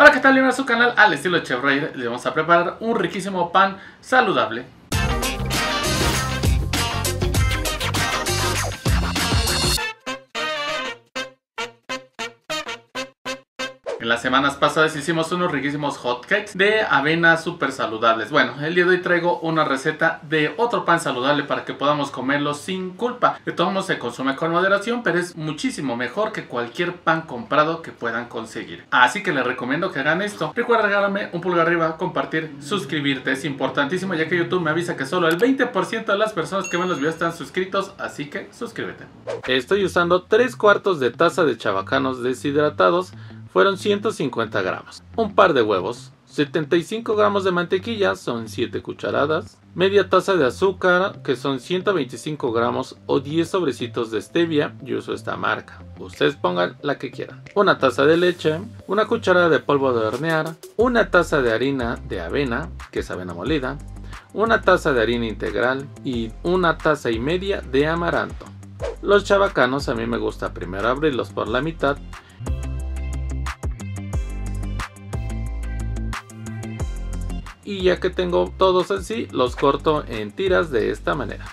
Hola, ¿qutal? Bienvenidos a su canal al estilo Chef Raider. Le vamos a preparar un riquísimo pan saludable. En las semanas pasadas hicimos unos riquísimos hotcakes de avena súper saludables. Bueno, el día de hoy traigo una receta de otro pan saludable para que podamos comerlo sin culpa. De todos modos se consume con moderación, pero es muchísimo mejor que cualquier pan comprado que puedan conseguir. Así que les recomiendo que hagan esto. Recuerda regalarme un pulgar arriba, compartir, suscribirte. Es importantísimo ya que YouTube me avisa que solo el 20% de las personas que ven los videos están suscritos, así que suscríbete. Estoy usando 3 cuartos de taza de chabacanos deshidratados fueron 150 gramos. Un par de huevos, 75 gramos de mantequilla, son 7 cucharadas. Media taza de azúcar, que son 125 gramos o 10 sobrecitos de stevia, yo uso esta marca. Ustedes pongan la que quieran. Una taza de leche, una cucharada de polvo de hornear, una taza de harina de avena, que es avena molida, una taza de harina integral y una taza y media de amaranto. Los chabacanos a mí me gusta primero abrirlos por la mitad y ya que tengo todos así los corto en tiras de esta manera.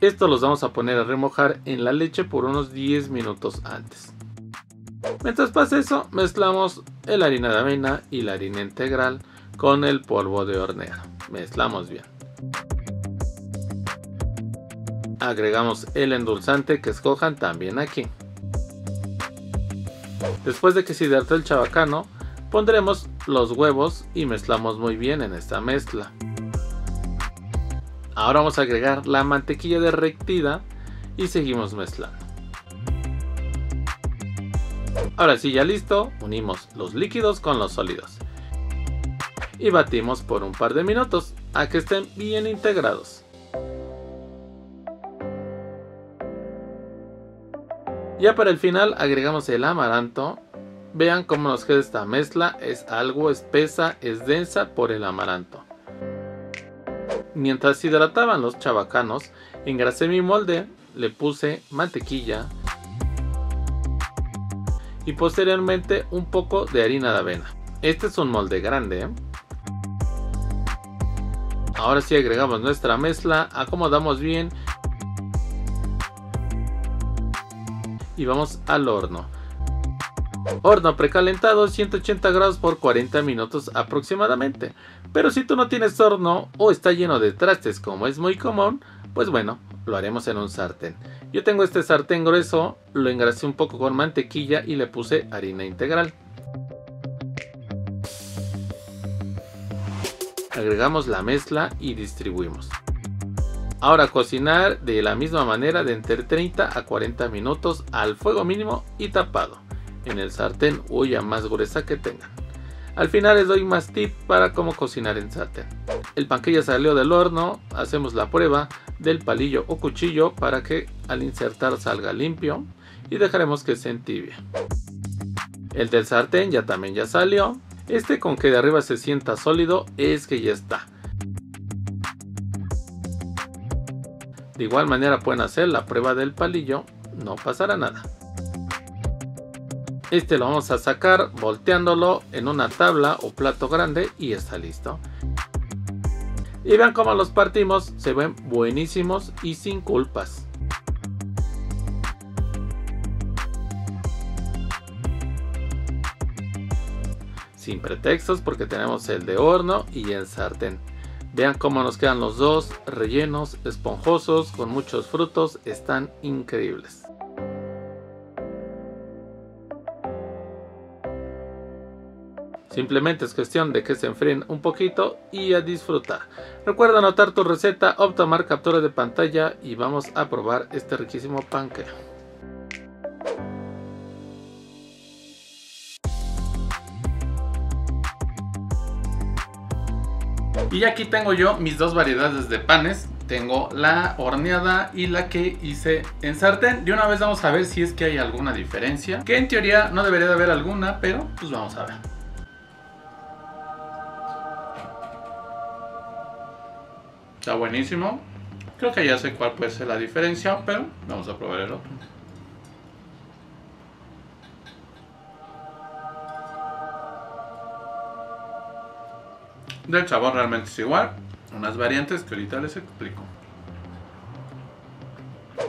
Esto los vamos a poner a remojar en la leche por unos 10 minutos antes. Mientras pasa eso, mezclamos la harina de avena y la harina integral con el polvo de hornear. Mezclamos bien. Agregamos el endulzante que escojan también aquí. Después de que se hidrató el chabacano, Pondremos los huevos y mezclamos muy bien en esta mezcla. Ahora vamos a agregar la mantequilla derretida y seguimos mezclando. Ahora sí, ya listo, unimos los líquidos con los sólidos. Y batimos por un par de minutos a que estén bien integrados. Ya para el final agregamos el amaranto Vean cómo nos queda esta mezcla, es algo espesa, es densa por el amaranto. Mientras hidrataban los chabacanos, engrasé mi molde, le puse mantequilla y posteriormente un poco de harina de avena. Este es un molde grande. Ahora sí agregamos nuestra mezcla, acomodamos bien y vamos al horno. Horno precalentado 180 grados por 40 minutos aproximadamente. Pero si tú no tienes horno o está lleno de trastes como es muy común, pues bueno, lo haremos en un sartén. Yo tengo este sartén grueso, lo engrasé un poco con mantequilla y le puse harina integral. Agregamos la mezcla y distribuimos. Ahora cocinar de la misma manera de entre 30 a 40 minutos al fuego mínimo y tapado en el sartén o ya más gruesa que tengan. Al final les doy más tips para cómo cocinar en sartén. El panque ya salió del horno, hacemos la prueba del palillo o cuchillo para que al insertar salga limpio y dejaremos que se entibie. El del sartén ya también ya salió. Este con que de arriba se sienta sólido es que ya está. De igual manera pueden hacer la prueba del palillo, no pasará nada. Este lo vamos a sacar volteándolo en una tabla o plato grande y está listo. Y vean cómo los partimos, se ven buenísimos y sin culpas. Sin pretextos porque tenemos el de horno y el sartén. Vean cómo nos quedan los dos rellenos, esponjosos, con muchos frutos, están increíbles. Simplemente es cuestión de que se enfríen un poquito y a disfrutar. Recuerda anotar tu receta o tomar captura de pantalla y vamos a probar este riquísimo panque. Y aquí tengo yo mis dos variedades de panes. Tengo la horneada y la que hice en sartén. De una vez vamos a ver si es que hay alguna diferencia. Que en teoría no debería de haber alguna, pero pues vamos a ver. Está buenísimo. Creo que ya sé cuál puede ser la diferencia, pero vamos a probar el otro. Del sabor realmente es igual. Unas variantes que ahorita les explico.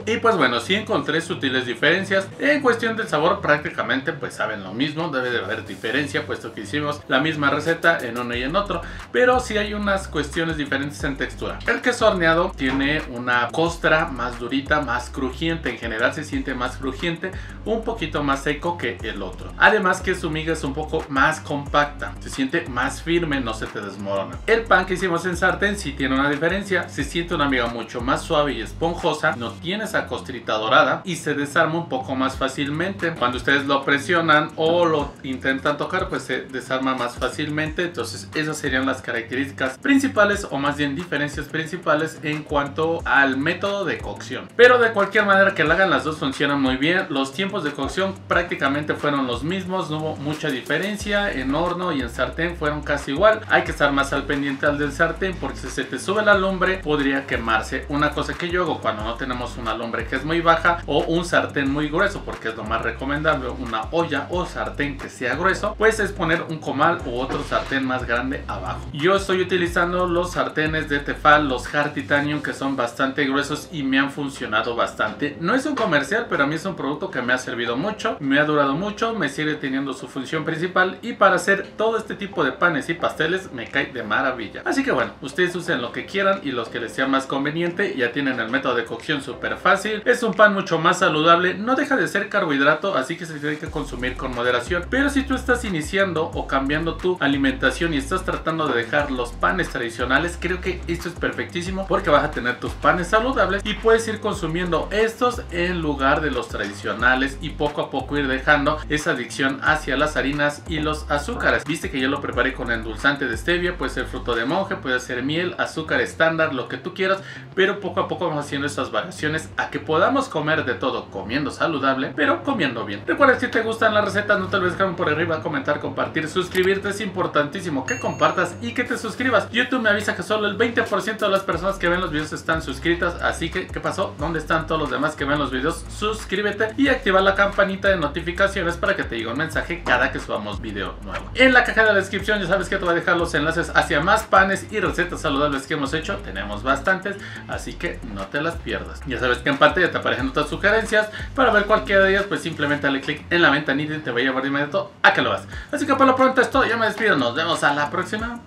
Y pues bueno, sí encontré sutiles diferencias. En cuestión del sabor prácticamente pues saben lo mismo, debe de haber diferencia puesto que hicimos la misma receta en uno y en otro. Pero sí hay unas cuestiones diferentes en textura. El queso horneado tiene una costra más durita, más crujiente. En general se siente más crujiente, un poquito más seco que el otro. Además que su miga es un poco más compacta, se siente más firme, no se te desmorona. El pan que hicimos en sartén sí tiene una diferencia, se siente una miga mucho más suave y esponjosa, no tiene esa costrita dorada y se desarma un poco más fácilmente. Cuando ustedes lo presionan o lo intentan tocar, pues se desarma más fácilmente. Entonces esas serían las características principales o más bien diferencias principales en cuanto al método de cocción. Pero de cualquier manera que la hagan las dos funcionan muy bien. Los tiempos de cocción prácticamente fueron los mismos, no hubo mucha diferencia. En horno y en sartén fueron casi igual. Hay que estar más al pendiente al del sartén porque si se te sube la lumbre podría quemarse. Una cosa que yo hago cuando no tenemos una lumbre que es muy baja o un sartén muy grueso porque es lo más recomendable una olla o sartén que sea grueso pues es poner un comal u otro sartén más grande abajo. Yo estoy utilizando los sartenes de Tefal los Hard Titanium que son bastante gruesos y me han funcionado bastante. No es un comercial pero a mí es un producto que me ha servido mucho me ha durado mucho me sigue teniendo su función principal y para hacer todo este tipo de panes y pasteles me cae de maravilla. Así que bueno ustedes usen lo que quieran y los que les sea más conveniente ya tienen el método de cocción súper fácil es un pan mucho más saludable, no deja de ser carbohidrato, así que se tiene que consumir con moderación. Pero si tú estás iniciando o cambiando tu alimentación y estás tratando de dejar los panes tradicionales, creo que esto es perfectísimo porque vas a tener tus panes saludables y puedes ir consumiendo estos en lugar de los tradicionales y poco a poco ir dejando esa adicción hacia las harinas y los azúcares. Viste que yo lo preparé con endulzante de stevia, puede ser fruto de monje, puede ser miel, azúcar estándar, lo que tú quieras, pero poco a poco vamos haciendo estas variaciones que podamos comer de todo comiendo saludable, pero comiendo bien. Recuerda si te gustan las recetas, no te olvides dejar por arriba, comentar, compartir, suscribirte. Es importantísimo que compartas y que te suscribas. YouTube me avisa que solo el 20% de las personas que ven los videos están suscritas. Así que, ¿qué pasó? ¿Dónde están todos los demás que ven los videos? Suscríbete y activa la campanita de notificaciones para que te llegue un mensaje cada que subamos video nuevo. En la caja de la descripción ya sabes que te voy a dejar los enlaces hacia más panes y recetas saludables que hemos hecho. Tenemos bastantes, así que no te las pierdas. Ya sabes que en ya te aparecen otras sugerencias. Para ver cualquiera de ellas, pues simplemente dale clic en la ventanita y te voy a llevar de inmediato a que lo hagas. Así que por lo pronto esto, yo me despido. Nos vemos a la próxima.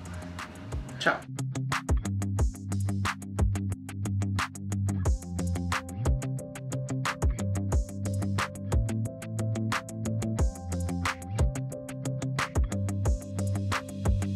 Chao.